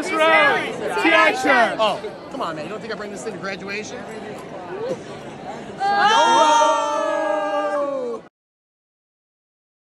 Miss T.I. Church. Oh, come on, man. You don't think I bring this thing to graduation?